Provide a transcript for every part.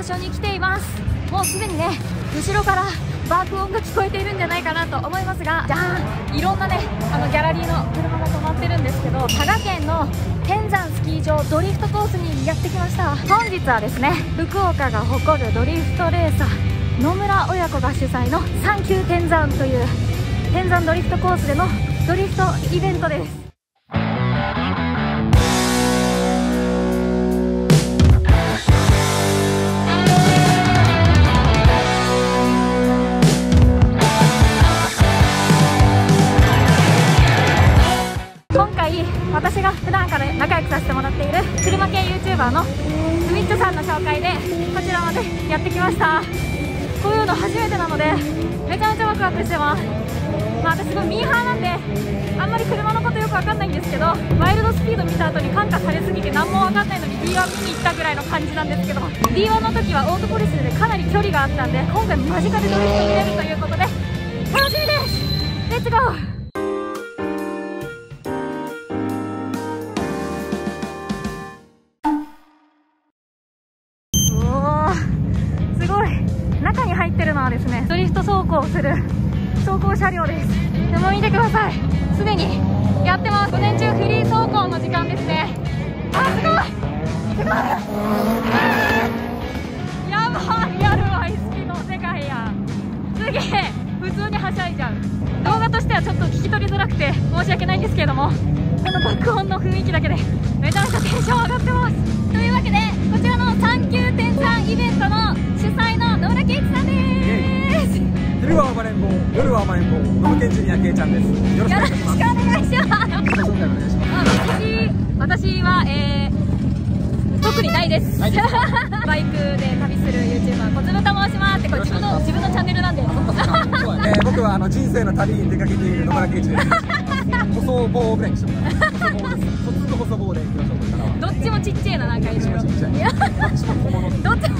場所に来ています。もうすでにね後ろから爆音が聞こえているんじゃないかなと思いますがじゃーんいろんなねあのギャラリーの車が止まってるんですけど佐賀県の天山スキー場ドリフトコースにやってきました。本日はですね福岡が誇るドリフトレーサー野村親子が主催のサンキュー天山という天山ドリフトコースでのドリフトイベントです。私が普段から仲良くさせてもらっている車系 YouTuber のスミッチョさんの紹介でこちらまでやってきました。こういうの初めてなのでめちゃめちゃワクワクしてます。まあ私すごいミーハーなんであんまり車のことよくわかんないんですけどワイルドスピード見た後に感化されすぎて何もわかんないのに D1 見に行ったぐらいの感じなんですけど D1 の時はオートポリスでかなり距離があったんで今回間近でドリフト見れるということで楽しみです！レッツゴーですねドリフト走行をする走行車両です。でも見てください。すでにやってます。午前中フリー走行の時間ですね。あすごい。すごい。やばいやるわイスキの世界や。すげえ普通にはしゃいじゃう。動画としてはちょっと聞き取りづらくて申し訳ないんですけれどもこの爆音の雰囲気だけでめちゃめちゃテンション上がってます。というわけでこちらの産休天山イベントの主催の野村圭一さんです昼は暴れん坊夜は甘えん坊ノブケンジュニアケイちゃんです。よろしくお願いします。願いします自己紹介お願いします。あ私私は、えー、特にないですバイクで旅する YouTuber 小鶴と申しますってこれ自分の自分のチャンネルなんでえー、僕はあの人生の旅に出かけている野村圭一です 細棒ブレイクしてもらい。ます細棒と細棒で。いきましょうこれからはどっちもちっちゃいななんかいろいろ。ちっちゃいいや私も小物どっちも。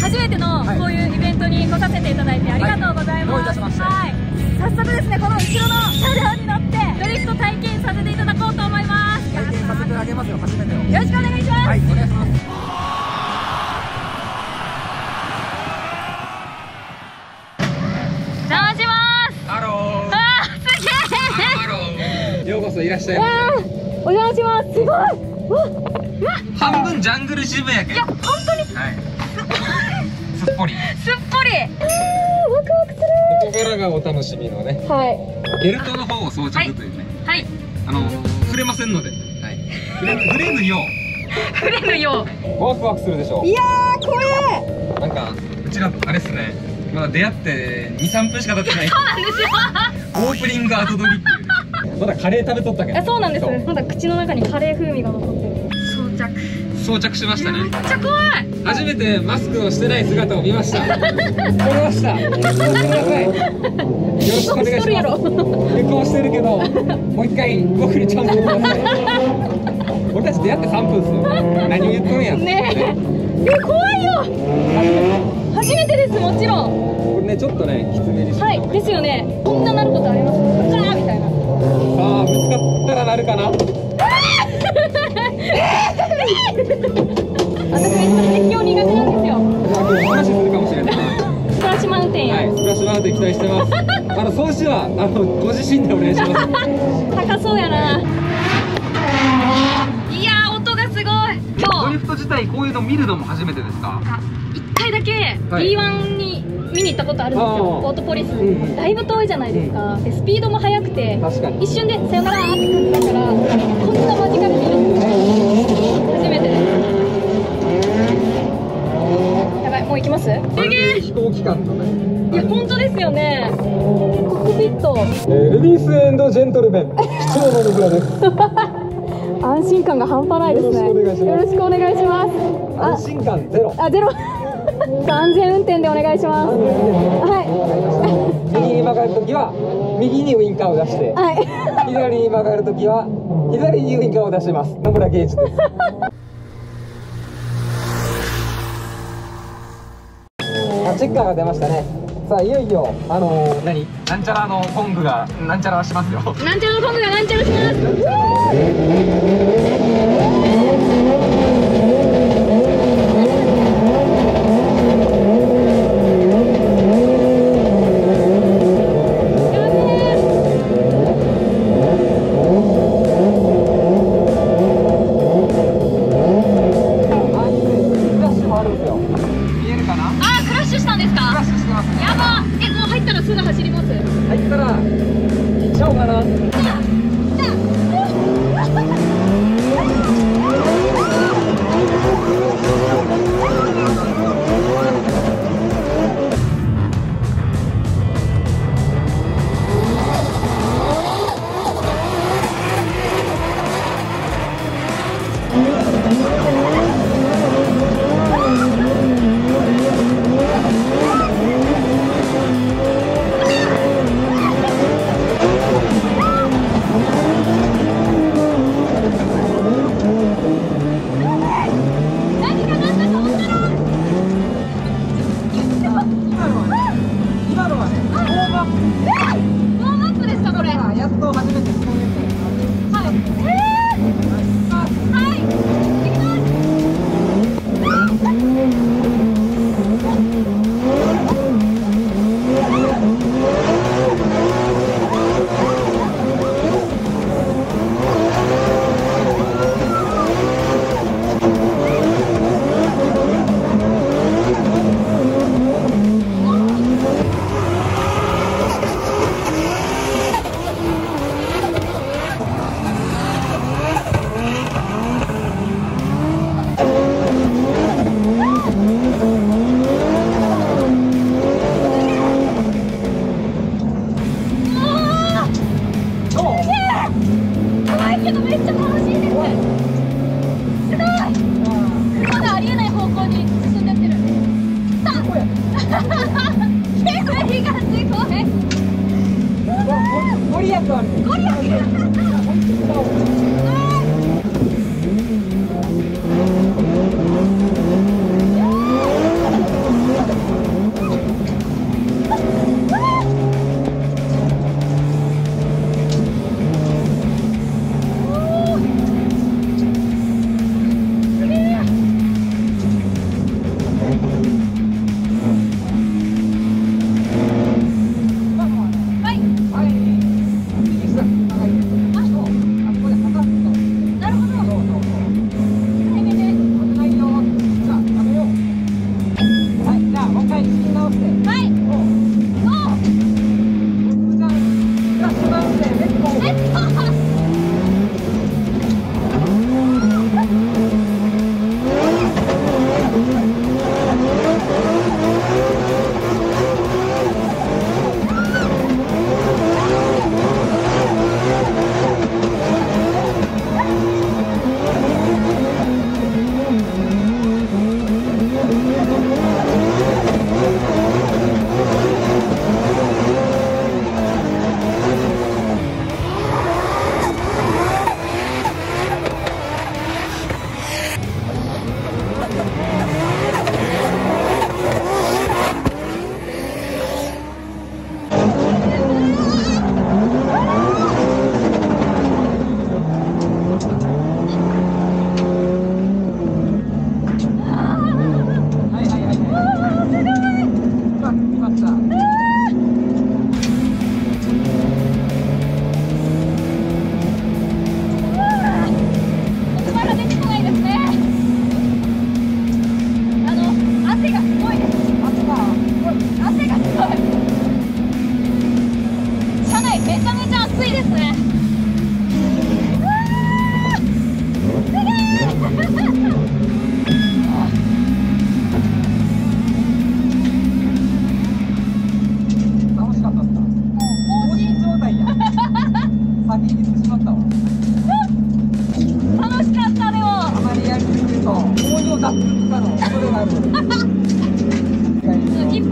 初めてのこういうイベントに来させていただいてありがとうございます、はいどういたしまして。はい。早速ですねこの後ろの車両に乗ってドリフト体験させていただこうと思います。体験させてあげますよ。初めての。よろしくお願いします、はいお願いしますらっしゃいお邪魔します。すごい。半分ジャングル渋谷けいや本当に。はい。すっぽり。すっぽり。えー、ワクワクすここからがお楽しみのね。るはい。ベルトの方を装着というね、はい。あの触れませんので、はい、触れ触れぬよ触れるよう。ワクワクするでしょいやー怖え。なんかうちらあれっすね。まだ出会って23分しか経ってない。そうなんですよ。オープニング後撮りっていう。ねまだカレー食べとったけど。あそうなんですまだ口の中にカレー風味が残ってる。装着。装着しましたね。めっちゃ怖い。初めてマスクをしてない姿を見ました。撮れましたよろしくお願いししとるやろます。結婚してるけどもう一回僕にちゃんとください。俺たち出会って3分っすよ。何を言っとるんや。ねえ。え怖いよ。初めてですもちろん。これねちょっとねきつめにしてはいですよね。こんななることありますガーみたいなさあぶつかったらなるかな？私めっちゃ絶叫苦手なんですよ。話するかもしれない。スプラッシュマウンテンや、はいスプラッシュマウンテン期待してます。あの総詞はあのご自身でお願いします。高そうやな。いやー音がすごい。今日フト自体こういうの見るのも初めてですか？あ一回だけ。はい。D1 に見に行ったことあるんですよ。あー。トポリス、んうん。だいぶ遠いじゃないですか、でスピードも速くて一瞬でさよならって感じだからこんな間近で見るって初めてで。すやばいもう行きます？飛行機関のねい。や本当ですよね。コックピット。えーレディースエンドジェントルメン。貴重の僕らです。安心感が半端ないですね。よろしくお願いします。よろしくお願いします。安心感ゼロ。あゼロ安全運転でお願いします。は右に曲がるときは右にウインカーを出していはい左に曲がるときは左にウインカーを出します野村圭一です。あチェッカーが出ましたね。さあいよいよあのー、何？なんちゃらのコングがなんちゃらしますよ。なんちゃらのコングがなんちゃらします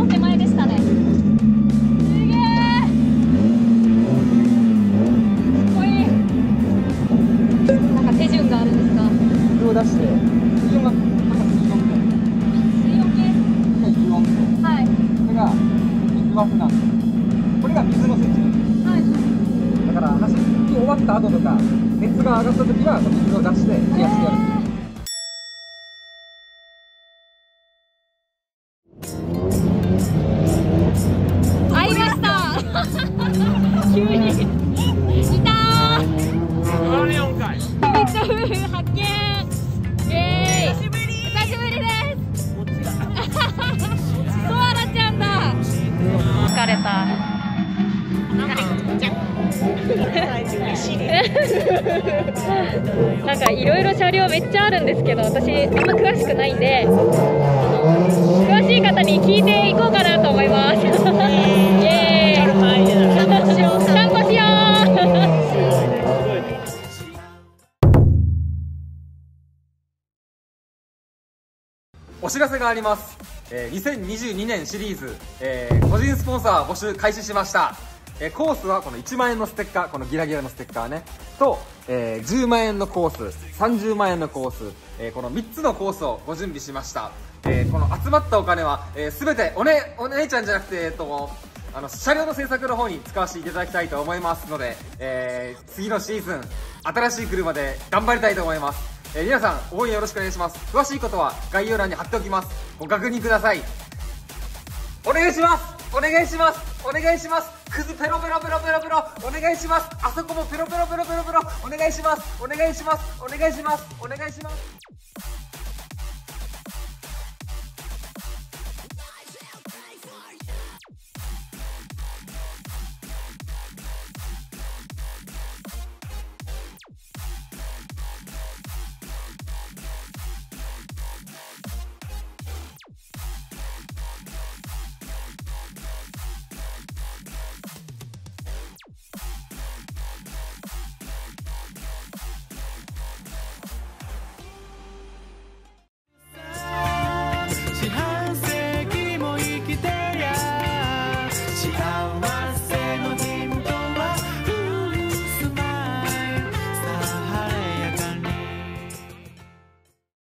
手前でしたね。すげえこいなんか手順があるんですか？水を出して。水温なんか水水水はい。これが水これが水のだから走り終わった後とか熱が上がった時は水を出して冷やしてやる、なんかいろいろ車両めっちゃあるんですけど私あんま詳しくないんで詳しい方に聞いていこうかなと思います。お知らせがあります、えー2022年シリーズ、えー個人スポンサー募集開始しました、えコースはこの1万円のステッカーこのギラギラのステッカーね。と、えー10万円のコース30万円のコース、えーこの3つのコースをご準備しました、えーこの集まったお金は、えー、全てお,、ね、お姉ちゃんじゃなくて、えー、とあの車両の製作の方に使わせていただきたいと思いますので、えー次のシーズン新しい車で頑張りたいと思います。えー皆さん応援よろしくお願いします。詳しいことは概要欄に貼っておきます。ご確認ください。お願いします。お願いします。お願いします。クズペロペロペロペロペロ。お願いします。あそこもペロペロペロペロペロ。お願いします。お願いします。お願いします。お願いします。